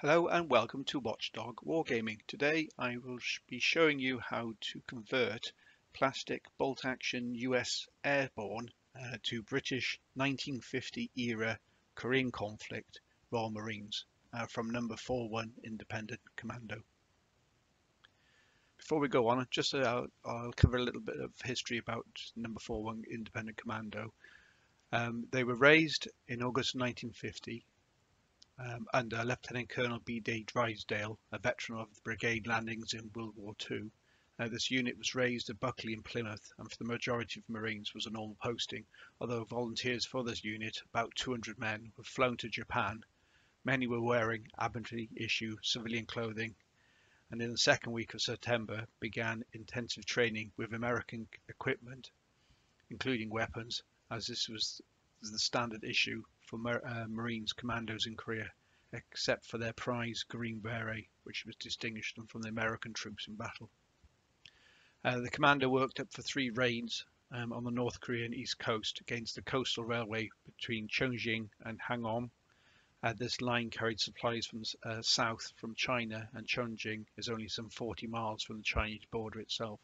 Hello and welcome to Watchdog Wargaming. Today I will be showing you how to convert plastic bolt action US airborne uh, to British 1950 era Korean conflict Royal Marines uh, from number 41 Independent Commando. Before we go on, just uh, I'll, I'll, cover a little bit of history about number 41 Independent Commando. Um, they were raised in August 1950 um, under Lieutenant Colonel B.D. Drysdale, a veteran of the brigade landings in World War II. Uh, this unit was raised at Bickleigh in Plymouth and for the majority of Marines was a normal posting, although volunteers for this unit, about 200 men, were flown to Japan. Many were wearing Admiralty issue civilian clothing and in the second week of September began intensive training with American equipment, including weapons, as this was the standard issue for uh, Marines commandos in Korea, except for their prize Green Beret, which was distinguished them from the American troops in battle. Uh, the commander worked up for three raids um, on the North Korean east coast against the coastal railway between Chongjin and Hangom. Uh, this line carried supplies from uh, south from China and Chongjin is only some 40 miles from the Chinese border itself.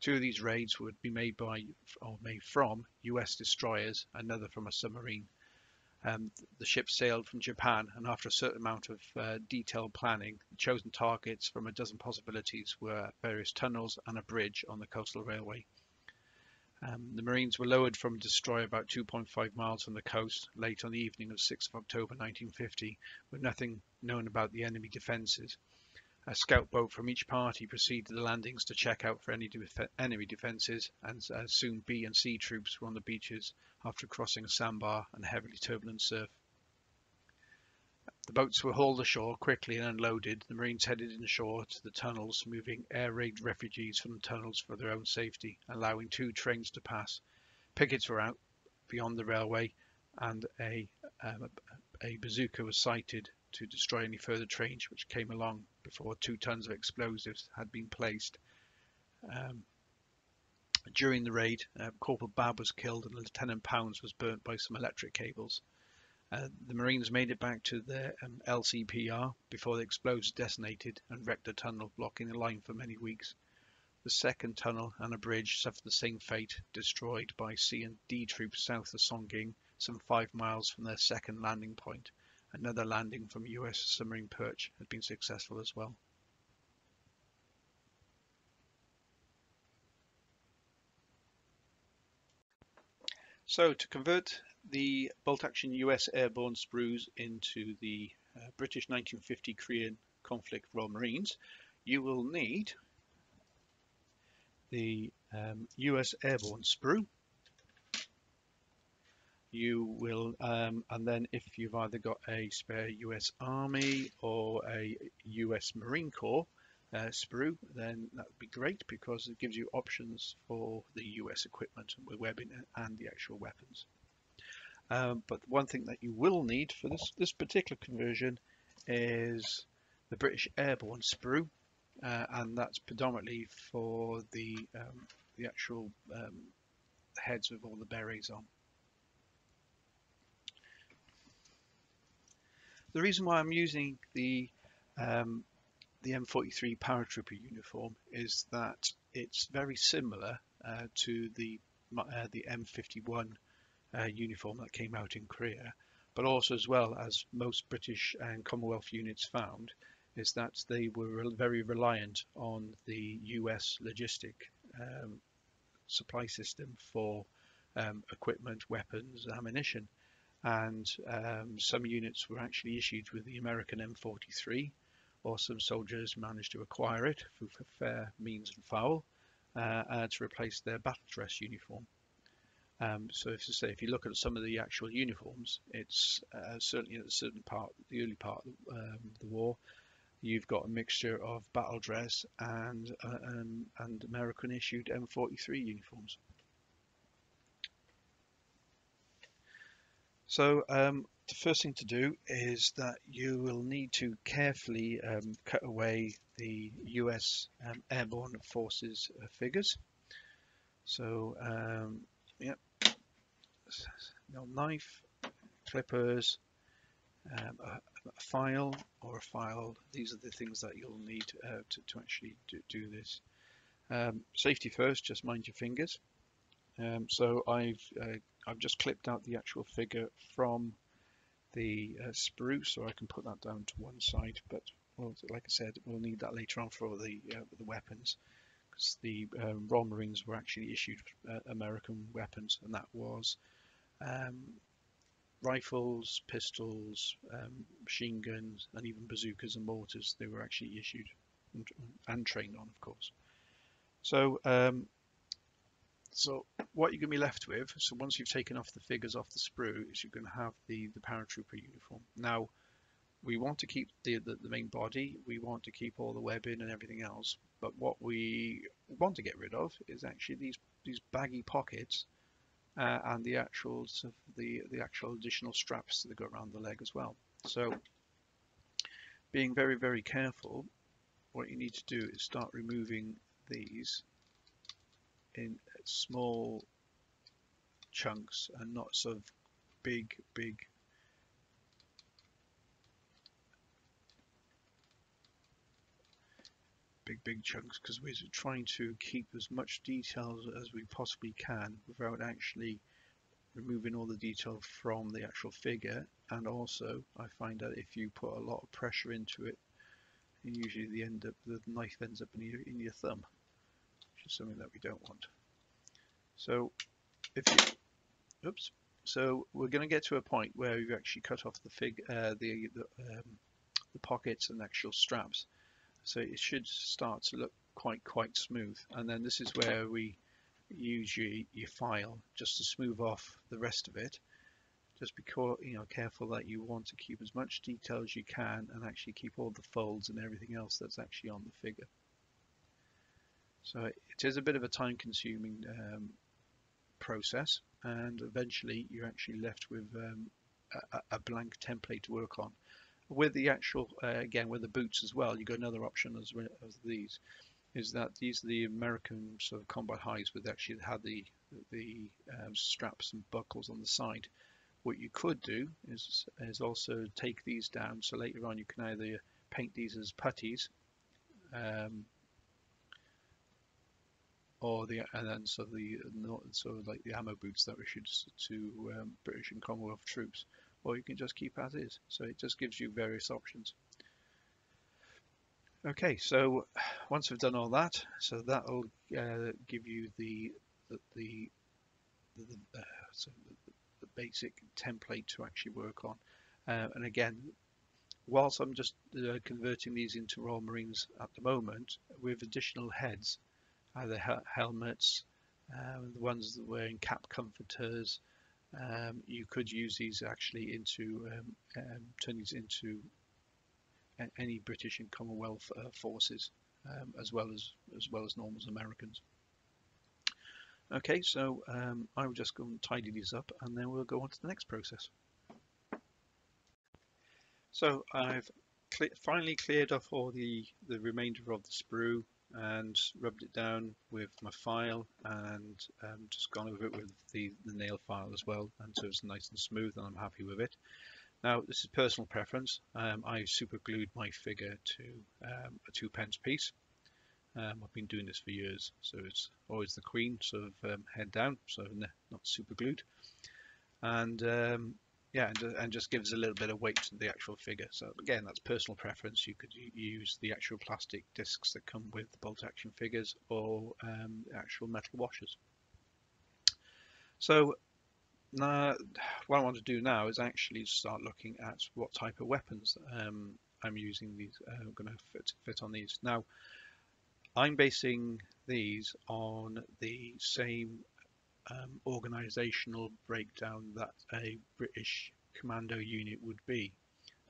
Two of these raids would be made by or made from US destroyers, another from a submarine. Um, the ship sailed from Japan, and after a certain amount of uh, detailed planning, the chosen targets from a dozen possibilities were various tunnels and a bridge on the coastal railway. Um, the Marines were lowered from a destroyer about 2.5 miles from the coast late on the evening of 6th of October 1950, with nothing known about the enemy defences. A scout boat from each party proceeded to the landings to check out for any def enemy defences, and uh, soon B and C troops were on the beaches after crossing a sandbar and heavily turbulent surf. The boats were hauled ashore quickly and unloaded. The Marines headed inshore to the tunnels, moving air raid refugees from the tunnels for their own safety, allowing two trains to pass. Pickets were out beyond the railway, and a, um, a bazooka was sighted to destroy any further trains which came along before two tons of explosives had been placed. Um, during the raid, uh, Corporal Babb was killed and Lieutenant Pounds was burnt by some electric cables. Uh, the Marines made it back to their um, LCPR before the explosives detonated and wrecked a tunnel, blocking the line for many weeks. The second tunnel and a bridge suffered the same fate, destroyed by C and D troops south of Songjin, some five miles from their second landing point. Another landing from US submarine Perch had been successful as well. So to convert the bolt-action US airborne sprues into the uh, British 1950 Korean conflict Royal Marines, you will need the um, US airborne sprue, you will, um, and then if you've either got a spare US Army or a US Marine Corps uh, sprue, then that would be great because it gives you options for the US equipment with webbing and the actual weapons. Um, but one thing that you will need for this, this particular conversion is the British Airborne sprue, uh, and that's predominantly for the, um, the actual um, heads with all the berets on. The reason why I'm using the um, the M43 paratrooper uniform is that it's very similar uh, to the uh, the M51 uh, uniform that came out in Korea, but also as well as most British and Commonwealth units found, is that they were very reliant on the US logistic um, supply system for um, equipment, weapons, ammunition and um, some units were actually issued with the American M43 or some soldiers managed to acquire it through fair means and foul uh, uh, to replace their battle dress uniform. Um, so if you say if you look at some of the actual uniforms, it's uh, certainly at a certain part, the early part of um, the war, you've got a mixture of battle dress and uh, um, and American issued M43 uniforms. So um, the first thing to do is that you will need to carefully um, cut away the US um, Airborne Forces uh, figures. So, um, yep, no knife, clippers, um, a a file or a file. These are the things that you'll need uh, to, to actually do, do this. Um, safety first, just mind your fingers. Um, so I've uh, I've just clipped out the actual figure from the uh, sprue, so I can put that down to one side. But well, like I said, we'll need that later on for the uh, the weapons, because the um, Royal Marines were actually issued uh, American weapons, and that was um, rifles, pistols, um, machine guns, and even bazookas and mortars. They were actually issued and, and trained on, of course. So um, so what you're going to be left with, so once you've taken off the figures off the sprue, is you're going to have the, the paratrooper uniform. Now, we want to keep the, the, the, main body, we want to keep all the webbing and everything else, but what we want to get rid of is actually these these baggy pockets uh, and the actual sort of the, the actual additional straps that go around the leg as well. So being very, very careful, what you need to do is start removing these in small chunks and not sort of big, big big, big chunks because we're trying to keep as much detail as we possibly can without actually removing all the detail from the actual figure. And also, I find that if you put a lot of pressure into it, usually the end up the knife ends up in your in your thumb, is something that we don't want. So if you, oops, so we're going to get to a point where we've actually cut off the fig, uh, the the, um, the pockets and actual straps. So it should start to look quite quite smooth. And then this is where we use your, your file just to smooth off the rest of it. Just be you know careful that you want to keep as much detail as you can and actually keep all the folds and everything else that's actually on the figure. So it is a bit of a time consuming um, process and eventually you're actually left with um, a, a, blank template to work on. With the actual, uh, again, with the boots as well, you got another option as, well as these, is that these are the American sort of combat highs with actually had the, the um, straps and buckles on the side. What you could do is, is also take these down, so later on you can either paint these as puttees um, or the and then so the so like the ammo boots that were issued to um, British and Commonwealth troops, or you can just keep as is. So it just gives you various options. Okay, so once we've done all that, so that'll uh, give you the the the, the, uh, so the, the, basic template to actually work on. Uh, and again, whilst I'm just uh, converting these into Royal Marines at the moment, with additional heads, either helmets, um, the ones that were in cap comforters. Um, you could use these actually into um, um turn these into any British and Commonwealth uh, forces, um, as well as as well as normal Americans. Okay, so um, I will just go and tidy these up, and then we'll go on to the next process. So I've finally cleared off all the the remainder of the sprue and rubbed it down with my file and um, just gone over it with the, the nail file as well and so it's nice and smooth and I'm happy with it. Now this is personal preference. Um, I super glued my figure to um, a two pence piece. Um, I've been doing this for years so it's always the queen sort of um, head down so not super glued and um, yeah, and, and just gives a little bit of weight to the actual figure. So again, that's personal preference. You could use the actual plastic discs that come with the bolt action figures or um, actual metal washers. So now, what I want to do now is actually start looking at what type of weapons um, I'm using these. Uh, I'm going to fit, fit on these. Now, I'm basing these on the same um, organizational breakdown that a British commando unit would be.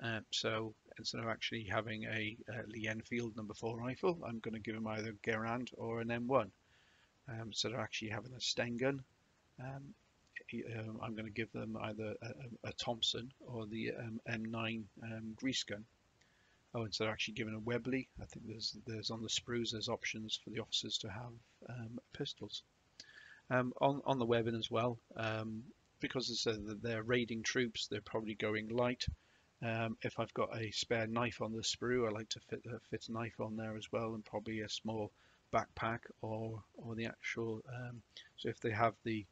Um, so instead of actually having a, a Lee Enfield number four rifle, I'm going to give them either a Garand or an M1. Um, instead of actually having a Sten gun, um, um I'm going to give them either a, a Thompson or the um, M9 um, grease gun. Oh, instead of actually giving a Webley, I think there's there's on the sprues there's options for the officers to have pistols. Um, on, on the webbing as well, um, because they're raiding troops, they're probably going light. Um, if I've got a spare knife on the sprue, I like to fit a fit a knife on there as well, and probably a small backpack or or the actual. Um, so if they have the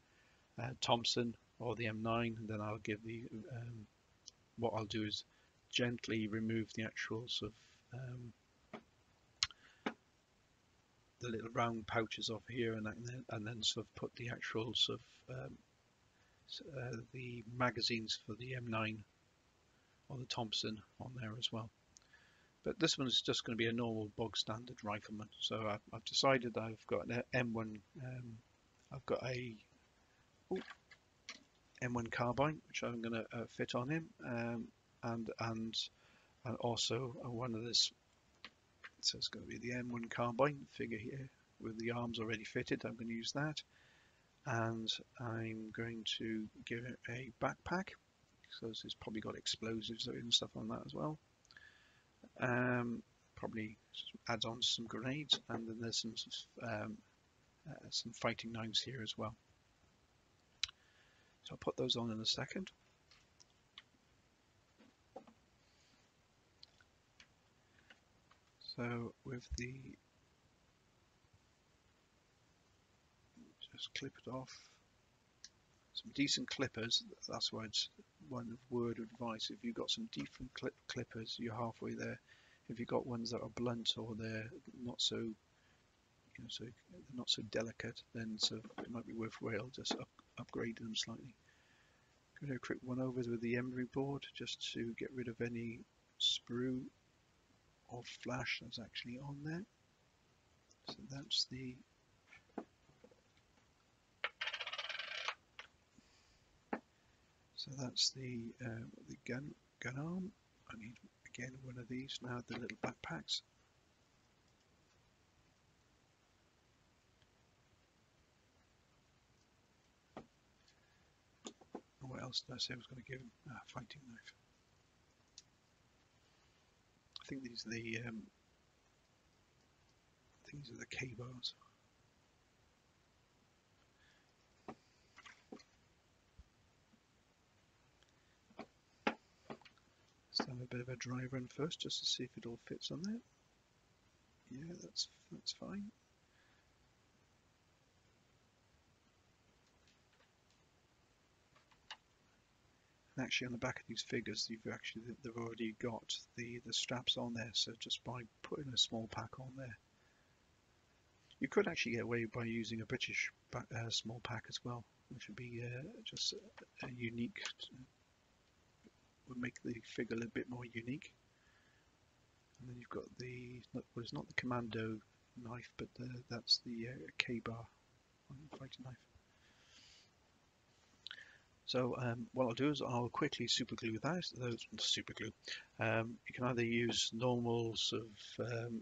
uh, Thompson or the M9, then I'll give the. Um, what I'll do is gently remove the actual sort of um, the little round pouches off here, and then and then sort of put the actual sort of um, uh, the magazines for the M9 or the Thompson on there as well. But this one's just going to be a normal bog standard rifleman. So I've, I've decided I've got an M1. Um, I've got a ooh, M1 carbine, which I'm going to uh, fit on him, um, and and and also one of this. So it's going to be the M1 carbine figure here with the arms already fitted. I'm going to use that, and I'm going to give it a backpack. So this has probably got explosives and stuff on that as well. Um, probably adds on some grenades, and then there's some um, uh, some fighting knives here as well. So I'll put those on in a second. So with the just clip it off. Some decent clippers. That's why it's one word of advice. If you've got some decent clip clippers, you're halfway there. If you've got ones that are blunt or they're not so, you know, so not so delicate, then so it might be worthwhile just up, upgrading them slightly. Going to quick one over with the emery board just to get rid of any sprue or flash that's actually on there. So that's the so that's the uh, the gun gun arm. I need again one of these now. The little backpacks. What else did I say I was going to give him? Ah, fighting knife. I think these are the um, these are the K bars. Let's have a bit of a dry run first, just to see if it all fits on there. Yeah, that's that's fine. And actually on the back of these figures, you've actually they've already got the the straps on there. So just by putting a small pack on there, you could actually get away by using a British uh, small pack as well, which would be uh, just a, a unique would make the figure a little bit more unique. And then you've got the well, it's not the commando knife, but the, that's the uh, K-bar fighting knife. So um, what I'll do is I'll quickly super glue that. Those super glue. Um, you can either use normal sort of um,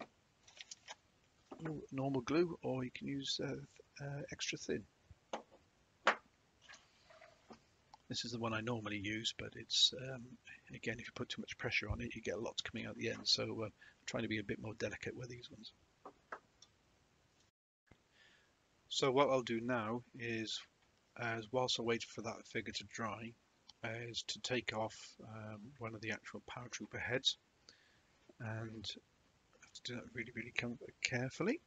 normal glue, or you can use uh, uh, extra thin. This is the one I normally use, but it's um, again if you put too much pressure on it, you get lots coming out the end. So uh, I'm trying to be a bit more delicate with these ones. So what I'll do now is as whilst I wait for that figure to dry, is to take off um, one of the actual paratrooper heads and I have to do that really really carefully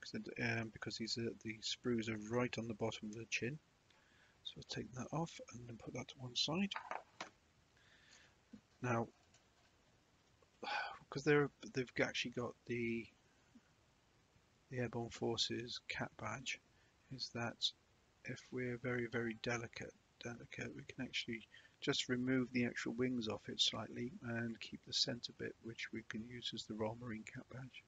because, um, because these are, the sprues are right on the bottom of the chin. So I'll take that off and then put that to one side. Now because they're they've actually got the the Airborne Forces cap badge is that if we're very, very delicate, delicate, we can actually just remove the actual wings off it slightly and keep the center bit, which we can use as the Royal Marine Cap badge.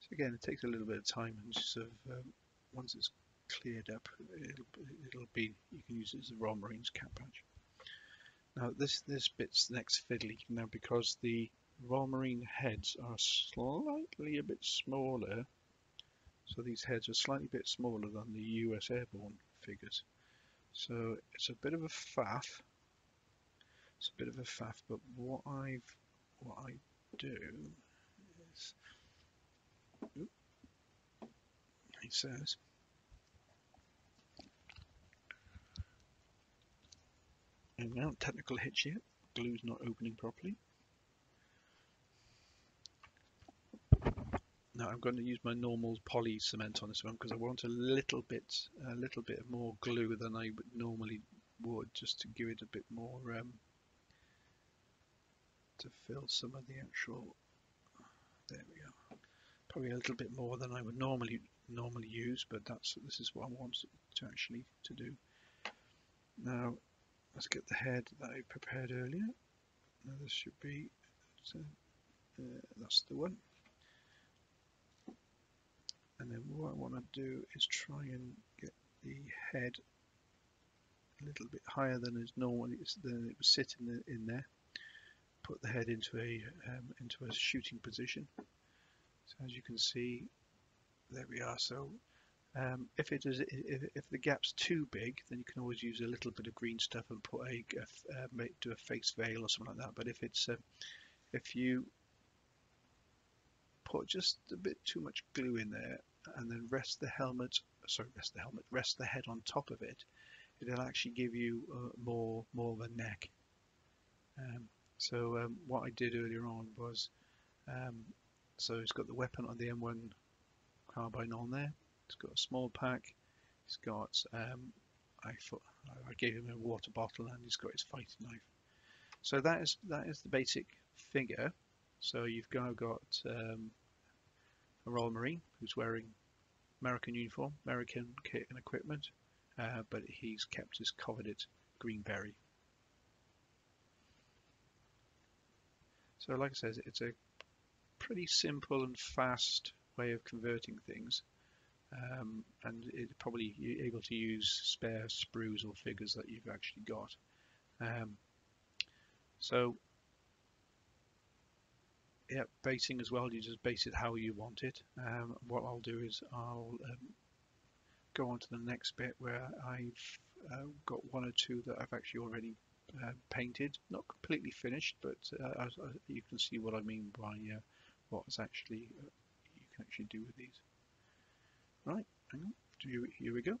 So again, it takes a little bit of time and sort of um, once it's cleared up, it'll, it'll be you can use it as a Royal Marines Cap badge. Now this this bit's next fiddly now because the Royal Marine heads are slightly a bit smaller. So these heads are slightly bit smaller than the US Airborne figures. So it's a bit of a faff. It's a bit of a faff, but what I've what I do is he says And now technical hitch here. Glue's not opening properly. Now I'm going to use my normal poly cement on this one because I want a little bit, a little bit more glue than I would normally would, just to give it a bit more, um, to fill some of the actual. There we go. Probably a little bit more than I would normally normally use, but that's this is what I want to actually to do. Now let's get the head that I prepared earlier. Now this should be so, uh, that's the one. And then what I want to do is try and get the head a little bit higher than is normally than it was sitting in there. Put the head into a um, into a shooting position. So as you can see, there we are. So um, if it is if, if, the gap's too big, then you can always use a little bit of green stuff and put a, a uh, do a face veil or something like that. But if it's uh, if you put just a bit too much glue in there and then rest the helmet, sorry, rest the helmet, rest the head on top of it, it'll actually give you uh, more more of a neck. Um, so um, what I did earlier on was, um, so it's got the weapon on the M1 carbine on there. It's got a small pack. It's got, um, I thought I gave him a water bottle and he's got his fighting knife. So that is that is the basic figure. So you've now got um, a Royal Marine who's wearing American uniform, American kit and equipment, uh, but he's kept his coveted green beret. So like I said, it's a pretty simple and fast way of converting things. Um, and it probably you're able to use spare sprues or figures that you've actually got. Um, so yeah, basing as well, you just base it how you want it. Um, what I'll do is I'll um, go on to the next bit where I've uh, got one or two that I've actually already uh, painted. Not completely finished, but uh, as, as you can see what I mean by uh, what's actually uh, you can actually do with these. Right, hang on, here we go.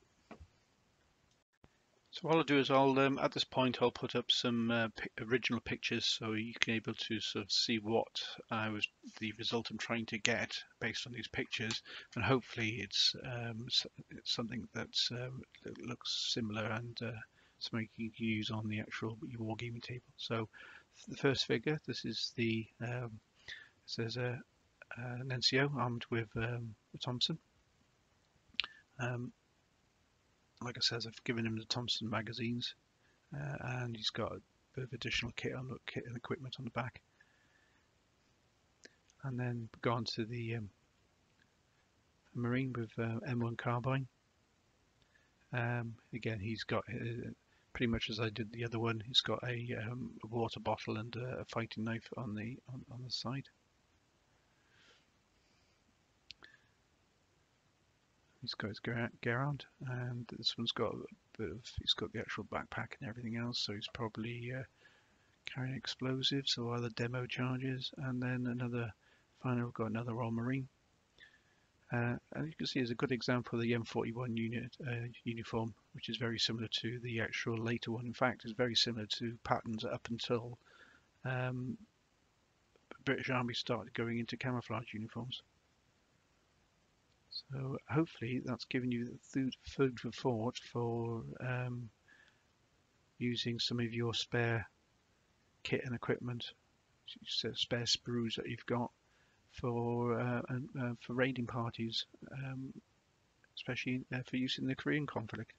So what I'll do is I'll, um, at this point, I'll put up some uh, original pictures so you can be able to sort of see what I was, the result I'm trying to get based on these pictures, and hopefully it's, um, it's something that's, um, that looks similar and uh, something you can use on the actual wargaming table. So the first figure, this is the, um, says a, an NCO armed with um, a Thompson. Um, like I said, I've given him the Thompson magazines, uh, and he's got a bit of additional kit on the kit and equipment on the back. And then gone to the um, Marine with uh, M1 carbine. Um, again, he's got uh, pretty much as I did the other one. He's got a, um, a water bottle and a fighting knife on the on, on the side. He's got his Garand, and this one's got a bit of, he's got the actual backpack and everything else, so he's probably uh, carrying explosives or other demo charges. And then another, finally we've got another Royal Marine. Uh, and you can see is a good example of the M41 unit uh, uniform, which is very similar to the actual later one. In fact, it's very similar to patterns up until um, British Army started going into camouflage uniforms. So hopefully that's given you food, for thought for um, using some of your spare kit and equipment, spare sprues that you've got for uh, uh, for raiding parties, um, especially uh, for use in the Korean conflict.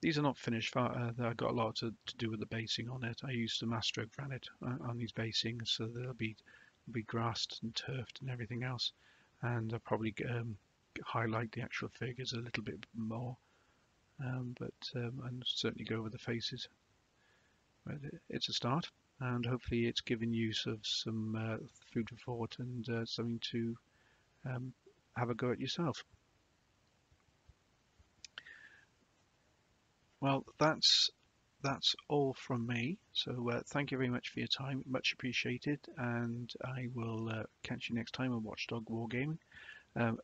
These are not finished. Uh, I've got a lot to, to, do with the basing on it. I used some Astro granite uh, on these basings, so they'll be be grassed and turfed and everything else. And I'll probably um, highlight the actual figures a little bit more, um, but um, and certainly go over the faces. But it's a start, and hopefully it's given you of some uh, food for thought and uh, something to um, have a go at yourself. Well, that's that's all from me. So uh, thank you very much for your time, much appreciated, and I will uh, catch you next time on Watchdog Wargaming. Um,